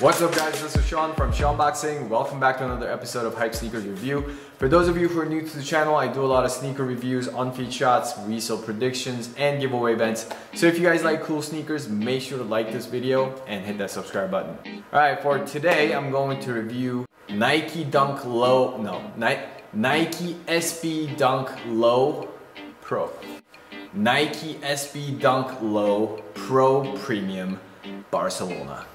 What's up guys, this is Sean from Seanboxing. Welcome back to another episode of Hype Sneakers Review. For those of you who are new to the channel, I do a lot of sneaker reviews, on-feet shots, resale predictions, and giveaway events. So if you guys like cool sneakers, make sure to like this video and hit that subscribe button. Alright, for today, I'm going to review Nike Dunk Low, no, Nike SB Dunk Low Pro. Nike SB Dunk Low Pro Premium Barcelona.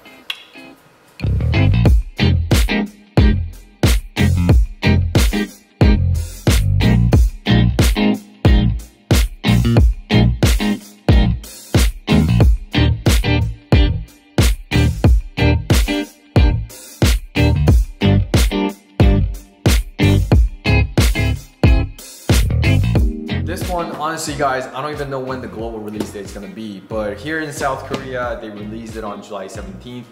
Honestly guys, I don't even know when the global release date is gonna be, but here in South Korea, they released it on July 17th.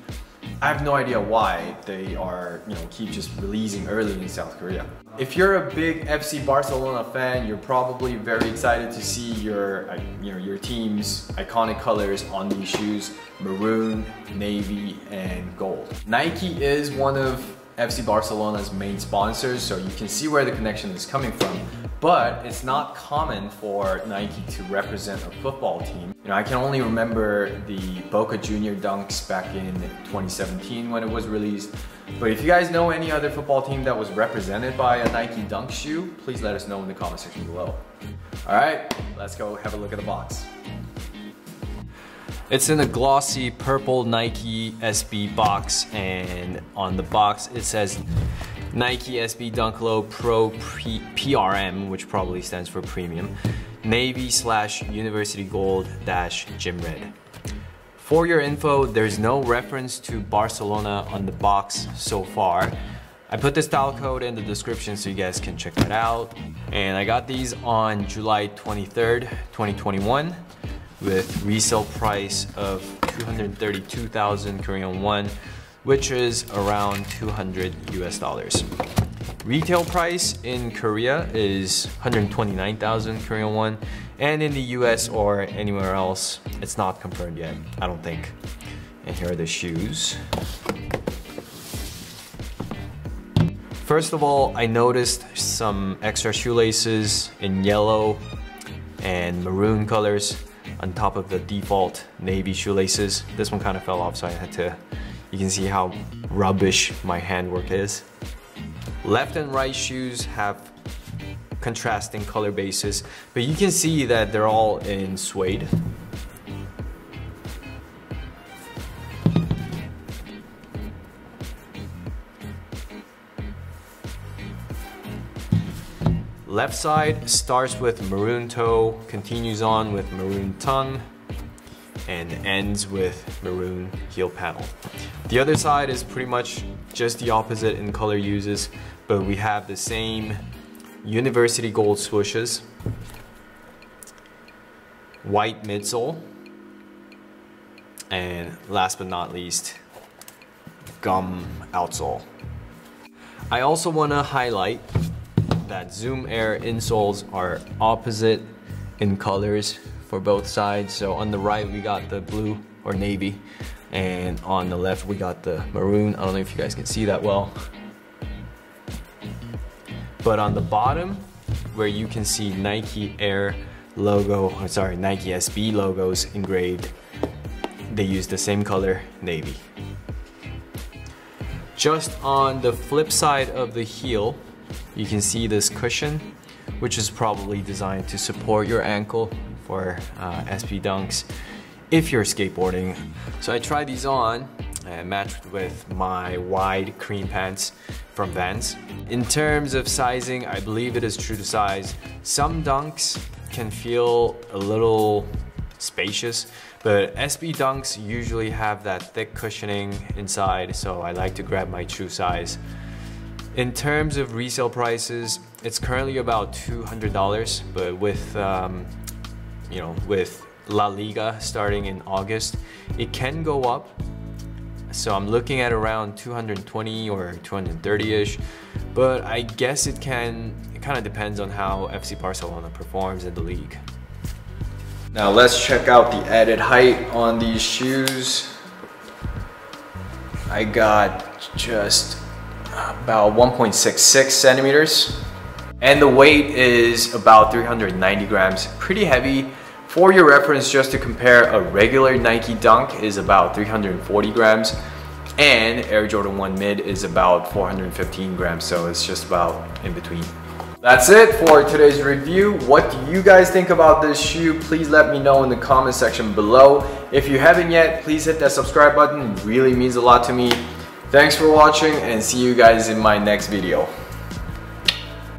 I have no idea why they are, you know, keep just releasing early in South Korea. If you're a big FC Barcelona fan, you're probably very excited to see your, uh, you know, your team's iconic colors on these shoes, maroon, navy, and gold. Nike is one of FC Barcelona's main sponsors, so you can see where the connection is coming from. But it's not common for Nike to represent a football team. You know, I can only remember the Boca Junior Dunks back in 2017 when it was released. But if you guys know any other football team that was represented by a Nike Dunk shoe, please let us know in the comment section below. All right, let's go have a look at the box. It's in a glossy purple Nike SB box and on the box it says Nike SB Dunk Low Pro P PRM, which probably stands for premium, navy slash university gold dash gym red. For your info, there's no reference to Barcelona on the box so far. I put the style code in the description so you guys can check that out. And I got these on July 23rd, 2021 with resale price of 232,000 Korean won, which is around 200 US dollars. Retail price in Korea is 129,000 Korean won, and in the US or anywhere else, it's not confirmed yet, I don't think. And here are the shoes. First of all, I noticed some extra shoelaces in yellow and maroon colors on top of the default navy shoelaces. This one kind of fell off so I had to, you can see how rubbish my handwork is. Left and right shoes have contrasting color bases, but you can see that they're all in suede. Left side starts with maroon toe, continues on with maroon tongue, and ends with maroon heel panel. The other side is pretty much just the opposite in color uses, but we have the same university gold swooshes, white midsole, and last but not least, gum outsole. I also want to highlight that Zoom Air insoles are opposite in colors for both sides. So on the right we got the blue or navy and on the left we got the maroon. I don't know if you guys can see that well. But on the bottom where you can see Nike Air logo, or sorry, Nike SB logos engraved, they use the same color, navy. Just on the flip side of the heel, you can see this cushion, which is probably designed to support your ankle for uh, SB dunks if you're skateboarding. So I tried these on and matched with my wide cream pants from Vans. In terms of sizing, I believe it is true to size. Some dunks can feel a little spacious, but SB dunks usually have that thick cushioning inside, so I like to grab my true size. In terms of resale prices, it's currently about $200, but with, um, you know, with La Liga starting in August, it can go up. So I'm looking at around 220 or 230-ish, but I guess it can, it kind of depends on how FC Barcelona performs in the league. Now let's check out the added height on these shoes. I got just about 1.66 centimeters. And the weight is about 390 grams, pretty heavy. For your reference, just to compare, a regular Nike Dunk is about 340 grams and Air Jordan 1 Mid is about 415 grams, so it's just about in between. That's it for today's review. What do you guys think about this shoe? Please let me know in the comment section below. If you haven't yet, please hit that subscribe button. It really means a lot to me. Thanks for watching and see you guys in my next video.